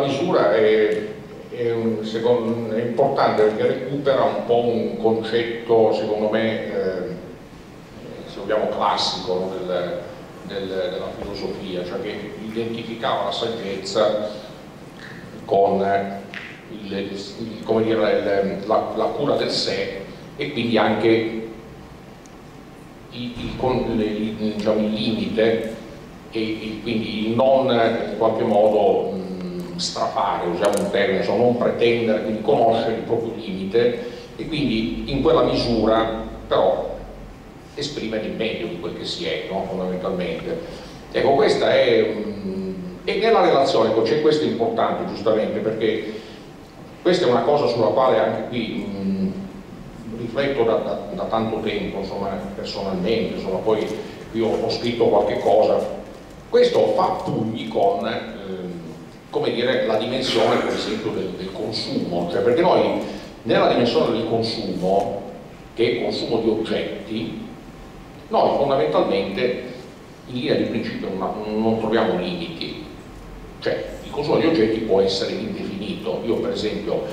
misura è, è, un, secondo, è, importante perché recupera un po' un concetto, secondo me, eh, se vogliamo classico no, del, del, della filosofia, cioè che identificava la saggezza con il, il, dire, la, la, cura del sé e quindi anche il, diciamo, il limite e quindi il non in qualche modo strafare, usiamo un termine, cioè non pretendere, quindi conoscere il proprio limite e quindi in quella misura però esprimere il meglio di quel che si è, no? fondamentalmente. Ecco, questa è... Mh, e nella relazione, ecco, c'è questo importante giustamente perché questa è una cosa sulla quale anche qui mh, rifletto da, da, da, tanto tempo, insomma, personalmente, insomma, poi ho, ho scritto qualche cosa. Questo fa pugni con eh, come dire, la dimensione per esempio del, del consumo, cioè perché noi nella dimensione del consumo, che è il consumo di oggetti, noi fondamentalmente in linea di principio non, non troviamo limiti, cioè il consumo di oggetti può essere indefinito, io per esempio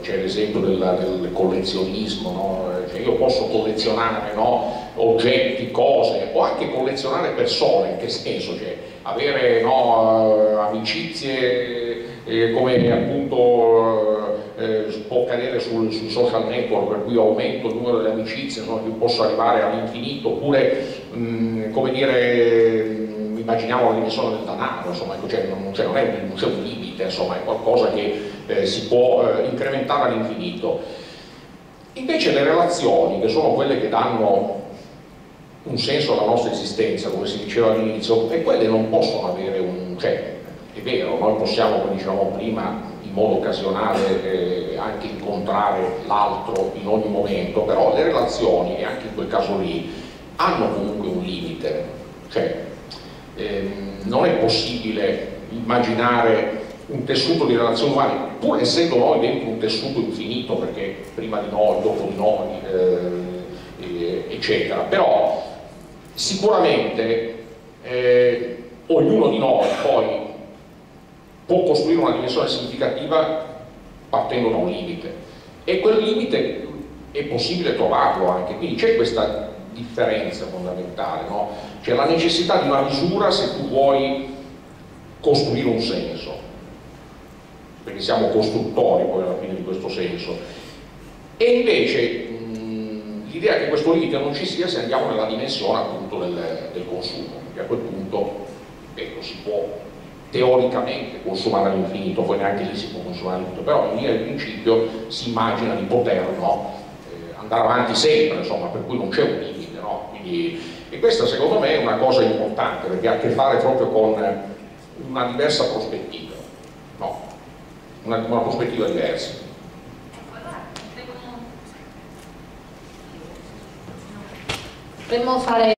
c'è l'esempio del, collezionismo, no? cioè io posso collezionare no? oggetti, cose o anche collezionare persone, in che senso? Cioè, avere no, eh, amicizie eh, come appunto eh, può accadere sul, sui social network per cui aumento il numero delle amicizie, io posso arrivare all'infinito oppure mh, come dire immaginiamo la dimensione del denaro, insomma, cioè, non, non c'è un limite, insomma, è qualcosa che eh, si può eh, incrementare all'infinito. Invece le relazioni, che sono quelle che danno un senso alla nostra esistenza, come si diceva all'inizio, e quelle non possono avere un... cioè, è vero, noi possiamo, come dicevamo prima, in modo occasionale eh, anche incontrare l'altro in ogni momento, però le relazioni, e anche in quel caso lì, hanno comunque un limite, cioè eh, non è possibile immaginare un tessuto di relazioni umane, pur essendo noi dentro un tessuto infinito, perché prima di noi, dopo di noi, eh, eccetera, però sicuramente eh, ognuno di noi poi può costruire una dimensione significativa partendo da un limite. E quel limite è possibile trovarlo anche, quindi c'è questa differenza fondamentale, no? C'è la necessità di una misura se tu vuoi costruire un senso, perché siamo costruttori poi alla fine di questo senso. E invece l'idea che questo limite non ci sia se andiamo nella dimensione appunto del, del consumo, perché a quel punto ecco, si può teoricamente consumare all'infinito, poi neanche lì si può consumare all'infinito, però in linea di principio si immagina di poter no, eh, andare avanti sempre, insomma, per cui non c'è un limite quindi, e questa secondo me è una cosa importante perché ha a che fare proprio con una diversa prospettiva, no? una, una prospettiva diversa. Potremmo fare